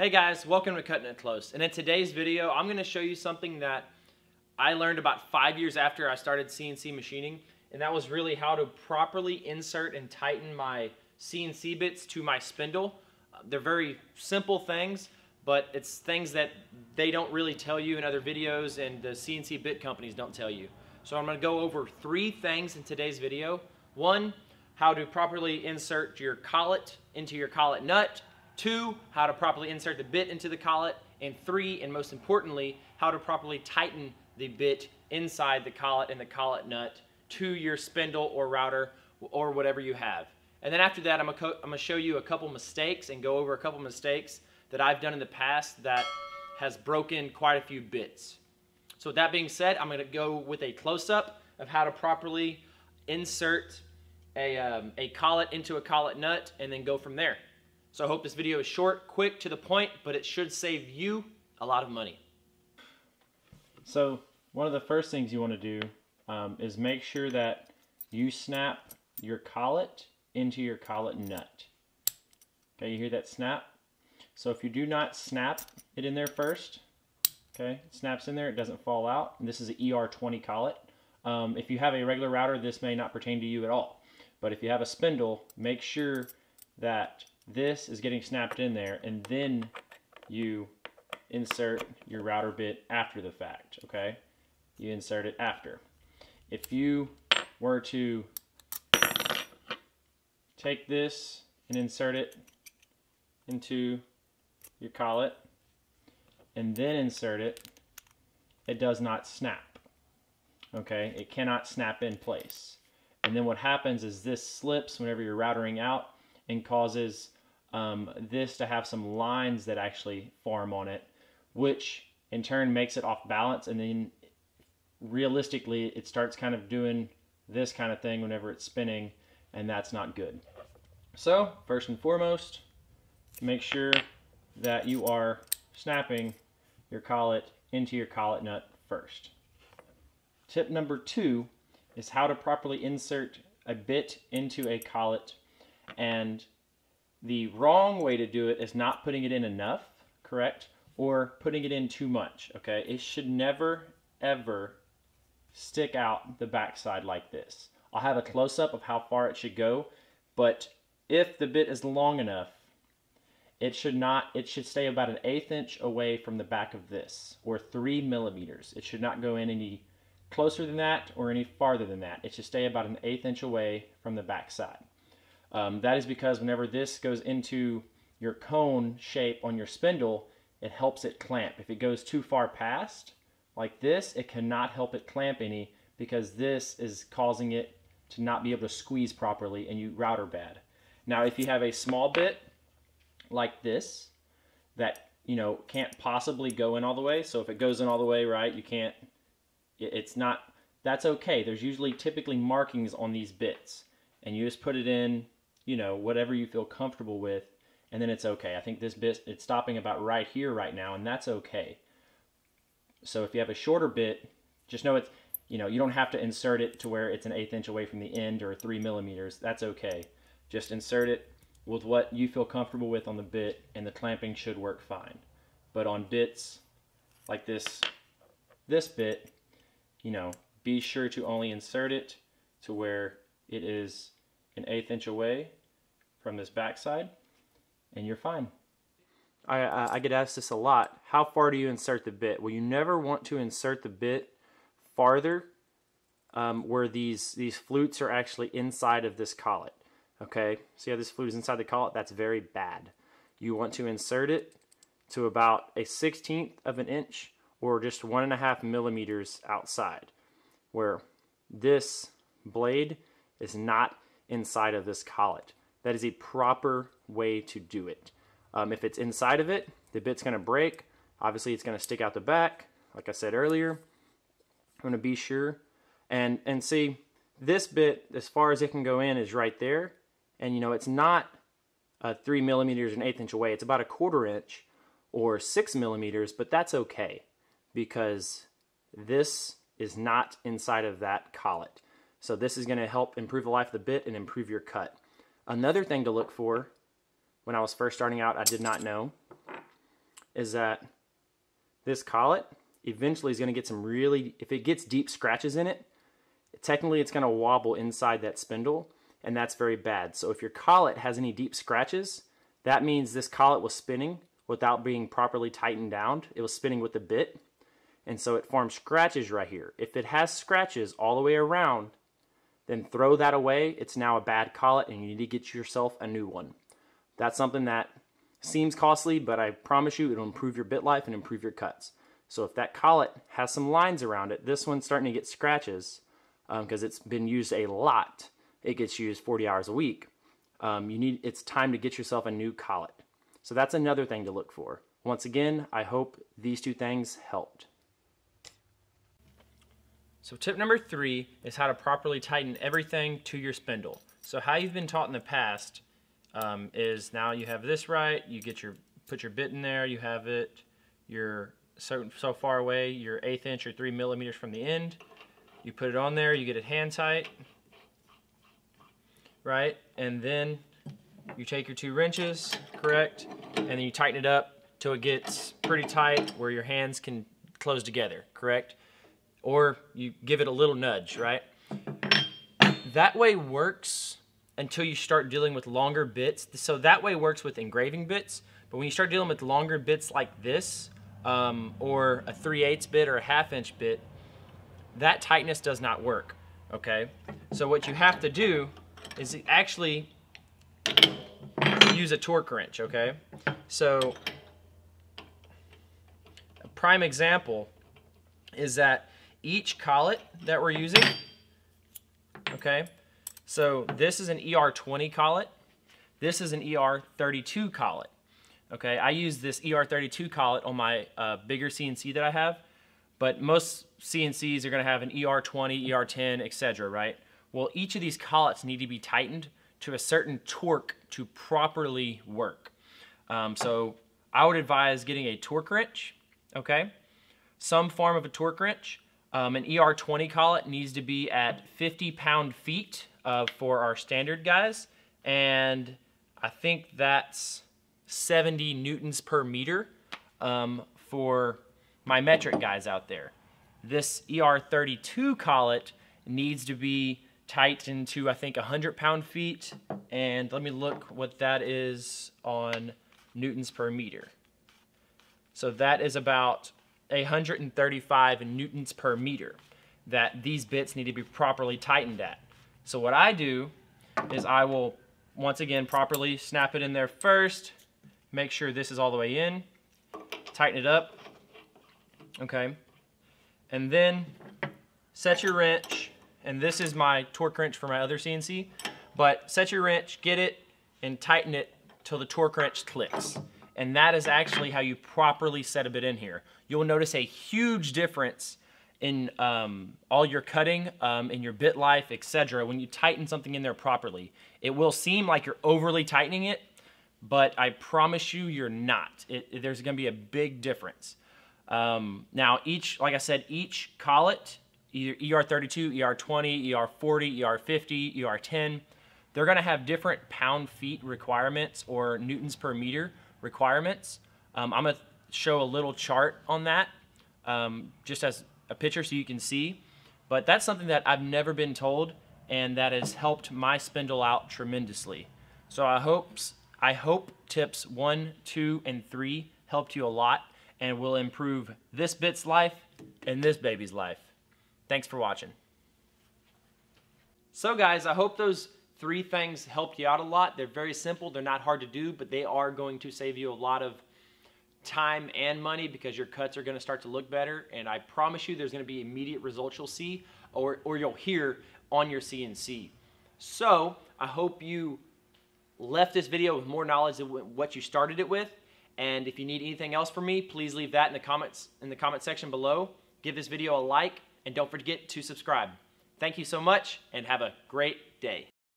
Hey guys, welcome to Cutting It Close. And in today's video, I'm gonna show you something that I learned about five years after I started CNC machining, and that was really how to properly insert and tighten my CNC bits to my spindle. Uh, they're very simple things, but it's things that they don't really tell you in other videos and the CNC bit companies don't tell you. So I'm gonna go over three things in today's video. One, how to properly insert your collet into your collet nut. Two, how to properly insert the bit into the collet. And three, and most importantly, how to properly tighten the bit inside the collet and the collet nut to your spindle or router or whatever you have. And then after that, I'm gonna, gonna show you a couple mistakes and go over a couple mistakes that I've done in the past that has broken quite a few bits. So with that being said, I'm going to go with a close-up of how to properly insert a, um, a collet into a collet nut and then go from there. So I hope this video is short, quick, to the point, but it should save you a lot of money. So one of the first things you want to do um, is make sure that you snap your collet into your collet nut. Okay, you hear that snap? So if you do not snap it in there first, Okay, it snaps in there, it doesn't fall out. And this is an ER20 collet. Um, if you have a regular router, this may not pertain to you at all. But if you have a spindle, make sure that this is getting snapped in there and then you insert your router bit after the fact, okay? You insert it after. If you were to take this and insert it into your collet, and then insert it, it does not snap. Okay, it cannot snap in place. And then what happens is this slips whenever you're routering out and causes um, this to have some lines that actually form on it, which in turn makes it off balance. And then realistically, it starts kind of doing this kind of thing whenever it's spinning, and that's not good. So, first and foremost, make sure that you are snapping your collet into your collet nut first. Tip number two is how to properly insert a bit into a collet and the wrong way to do it is not putting it in enough, correct? Or putting it in too much, okay? It should never, ever stick out the backside like this. I'll have a close-up of how far it should go, but if the bit is long enough, it should not, it should stay about an eighth inch away from the back of this, or three millimeters. It should not go in any closer than that or any farther than that. It should stay about an eighth inch away from the back side. Um, that is because whenever this goes into your cone shape on your spindle, it helps it clamp. If it goes too far past, like this, it cannot help it clamp any because this is causing it to not be able to squeeze properly and you router bad. Now, if you have a small bit like this that you know can't possibly go in all the way. So if it goes in all the way, right, you can't. It's not. That's okay. There's usually typically markings on these bits, and you just put it in, you know, whatever you feel comfortable with, and then it's okay. I think this bit it's stopping about right here right now, and that's okay. So if you have a shorter bit, just know it's you know you don't have to insert it to where it's an eighth inch away from the end or three millimeters. That's okay. Just insert it with what you feel comfortable with on the bit and the clamping should work fine. But on bits like this, this bit, you know, be sure to only insert it to where it is an eighth inch away from this backside and you're fine. I, I get asked this a lot. How far do you insert the bit? Well, you never want to insert the bit farther um, where these, these flutes are actually inside of this collet. Okay, see how this flute is inside the collet? That's very bad. You want to insert it to about a 16th of an inch or just one and a half millimeters outside where this blade is not inside of this collet. That is a proper way to do it. Um, if it's inside of it, the bit's going to break. Obviously, it's going to stick out the back, like I said earlier. I'm going to be sure. And, and see, this bit, as far as it can go in, is right there and you know it's not uh, three millimeters an eighth inch away. It's about a quarter inch or six millimeters, but that's okay because this is not inside of that collet. So this is going to help improve the life of the bit and improve your cut. Another thing to look for when I was first starting out, I did not know, is that this collet eventually is going to get some really, if it gets deep scratches in it, technically it's going to wobble inside that spindle and that's very bad. So if your collet has any deep scratches, that means this collet was spinning without being properly tightened down. It was spinning with the bit and so it forms scratches right here. If it has scratches all the way around, then throw that away. It's now a bad collet and you need to get yourself a new one. That's something that seems costly, but I promise you it'll improve your bit life and improve your cuts. So if that collet has some lines around it, this one's starting to get scratches because um, it's been used a lot. It gets used 40 hours a week. Um, you need it's time to get yourself a new collet. So that's another thing to look for. Once again, I hope these two things helped. So tip number three is how to properly tighten everything to your spindle. So how you've been taught in the past um, is now you have this right, you get your put your bit in there, you have it, you're so, so far away, you're eighth inch or three millimeters from the end. You put it on there, you get it hand tight, right? And then you take your two wrenches, correct? And then you tighten it up till it gets pretty tight where your hands can close together, correct? Or you give it a little nudge, right? That way works until you start dealing with longer bits. So that way works with engraving bits, but when you start dealing with longer bits like this, um, or a 3 8 bit or a half inch bit, that tightness does not work, okay? So what you have to do is actually use a torque wrench, okay? So a prime example is that each collet that we're using, okay? So this is an ER20 collet. This is an ER32 collet. Okay, I use this ER32 collet on my uh, bigger CNC that I have, but most CNCs are going to have an ER20, ER10, etc. Right? Well, each of these collets need to be tightened to a certain torque to properly work. Um, so I would advise getting a torque wrench. Okay, some form of a torque wrench. Um, an ER20 collet needs to be at 50 pound feet uh, for our standard guys, and I think that's 70 newtons per meter um, for my metric guys out there. This ER32 collet needs to be tightened to I think 100 pound feet and let me look what that is on newtons per meter. So that is about 135 newtons per meter that these bits need to be properly tightened at. So what I do is I will once again properly snap it in there first Make sure this is all the way in. Tighten it up. Okay. And then set your wrench, and this is my torque wrench for my other CNC, but set your wrench, get it, and tighten it till the torque wrench clicks. And that is actually how you properly set a bit in here. You'll notice a huge difference in um, all your cutting, um, in your bit life, etc. when you tighten something in there properly. It will seem like you're overly tightening it, but I promise you, you're not. It, it, there's going to be a big difference. Um, now, each, like I said, each collet, either ER32, ER20, ER40, ER50, ER10, they're going to have different pound feet requirements or newtons per meter requirements. Um, I'm going to show a little chart on that um, just as a picture so you can see. But that's something that I've never been told and that has helped my spindle out tremendously. So I hope I hope tips one, two, and three helped you a lot and will improve this bit's life and this baby's life. Thanks for watching. So guys, I hope those three things helped you out a lot. They're very simple, they're not hard to do, but they are going to save you a lot of time and money because your cuts are going to start to look better and I promise you there's going to be immediate results you'll see or, or you'll hear on your CNC. So I hope you left this video with more knowledge of what you started it with. And if you need anything else from me, please leave that in the comments in the comment section below. Give this video a like and don't forget to subscribe. Thank you so much and have a great day.